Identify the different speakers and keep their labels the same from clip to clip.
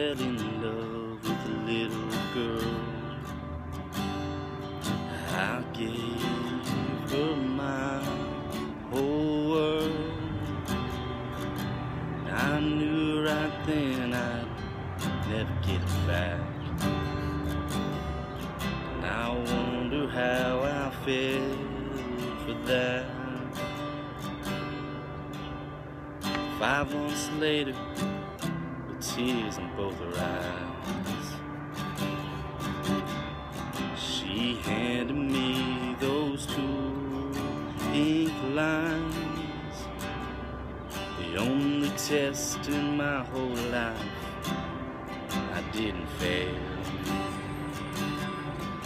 Speaker 1: fell in love with a little girl. I gave her my whole world. I knew right then I'd never get it back. And I wonder how I felt for that. Five months later, tears in both her eyes, she handed me those two ink lines. The only test in my whole life I didn't fail.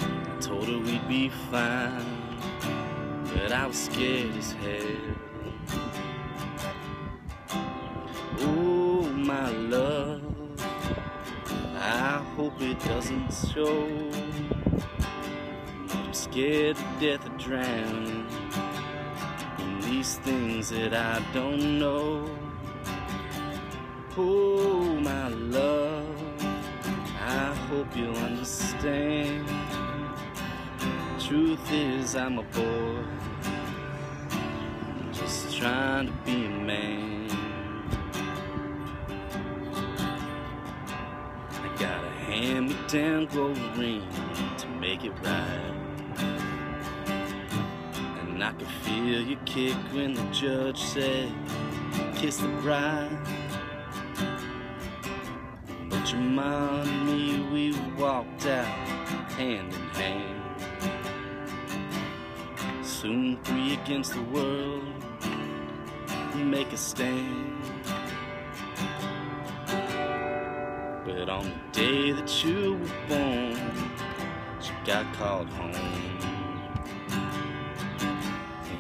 Speaker 1: I told her we'd be fine, but I was scared as hell. Hope it doesn't show. I'm scared to death of drowning in these things that I don't know. Oh, my love, I hope you'll understand. Truth is, I'm a boy, just trying to be a man. Hand-me-down ring to make it right. And I could feel you kick when the judge said, kiss the bride. But your mom and me, we walked out hand in hand. Soon three against the world, we make a stand. But on the day that you were born, she got called home.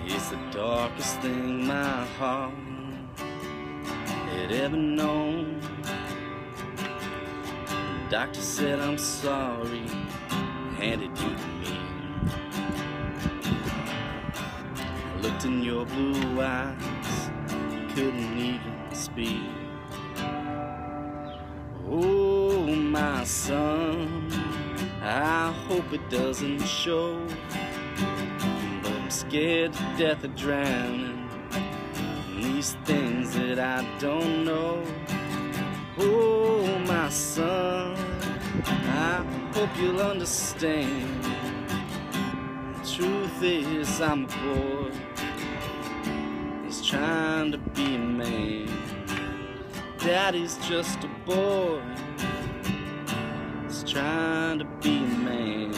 Speaker 1: It's the darkest thing my heart had ever known. The doctor said I'm sorry, handed you to me. I looked in your blue eyes, couldn't even speak. Son, I hope it doesn't show. But I'm scared to death of drowning in these things that I don't know. Oh, my son, I hope you'll understand. The truth is, I'm a boy, just trying to be a man. Daddy's just a boy, trying to be a man.